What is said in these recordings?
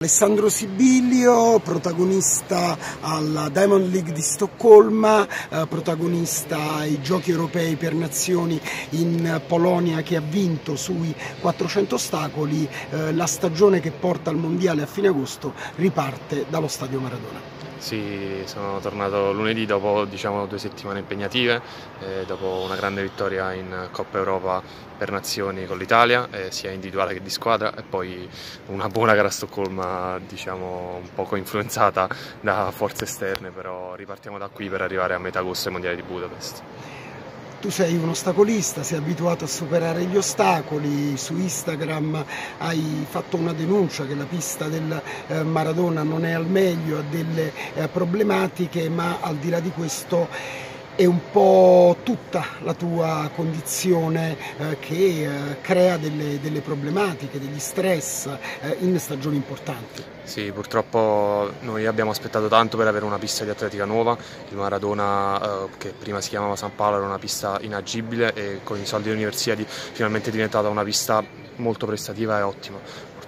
Alessandro Sibilio, protagonista alla Diamond League di Stoccolma, eh, protagonista ai Giochi Europei per Nazioni in Polonia che ha vinto sui 400 ostacoli, eh, la stagione che porta al Mondiale a fine agosto riparte dallo Stadio Maradona. Sì, sono tornato lunedì dopo diciamo, due settimane impegnative, eh, dopo una grande vittoria in Coppa Europa per Nazioni con l'Italia, eh, sia individuale che di squadra, e poi una buona gara a Stoccolma, diciamo, un poco influenzata da forze esterne, però ripartiamo da qui per arrivare a metà agosto ai Mondiali di Budapest. Tu sei un ostacolista, sei abituato a superare gli ostacoli, su Instagram hai fatto una denuncia che la pista del eh, Maradona non è al meglio, ha delle eh, problematiche, ma al di là di questo è un po' tutta la tua condizione eh, che eh, crea delle, delle, problematiche, degli stress eh, in stagioni importanti. Sì, purtroppo noi abbiamo aspettato tanto per avere una pista di atletica nuova, il Maradona eh, che prima si chiamava San Paolo era una pista inagibile e con i soldi dell'università finalmente è diventata una pista molto prestativa e ottima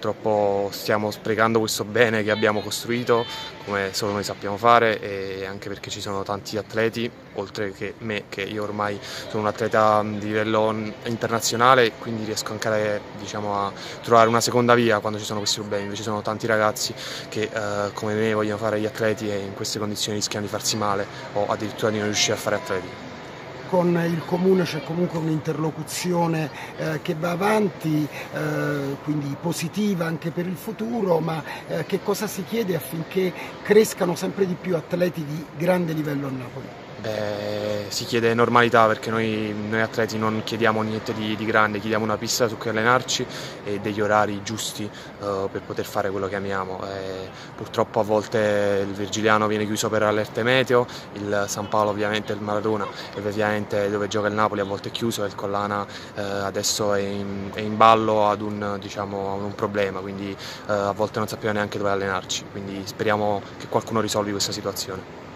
purtroppo stiamo sprecando questo bene che abbiamo costruito come solo noi sappiamo fare e anche perché ci sono tanti atleti, oltre che me, che io ormai sono un atleta di livello internazionale quindi riesco anche a, diciamo, a trovare una seconda via quando ci sono questi problemi, invece ci sono tanti ragazzi che eh, come me vogliono fare gli atleti e in queste condizioni rischiano di farsi male o addirittura di non riuscire a fare atleti con il comune c'è comunque un'interlocuzione eh, che va avanti, eh, quindi positiva anche per il futuro, ma eh, che cosa si chiede affinché crescano sempre di più atleti di grande livello a Napoli? Beh, si chiede normalità perché noi, noi atleti non chiediamo niente di, di, grande, chiediamo una pista su cui allenarci e degli orari giusti uh, per poter fare quello che amiamo. E purtroppo a volte il Virgiliano viene chiuso per allerte meteo, il San Paolo ovviamente il Maradona ovviamente dove gioca il Napoli a volte è chiuso e il Collana uh, adesso è in, è in, ballo ad un, diciamo, un problema, quindi uh, a volte non sappiamo neanche dove allenarci, quindi speriamo che qualcuno risolvi questa situazione.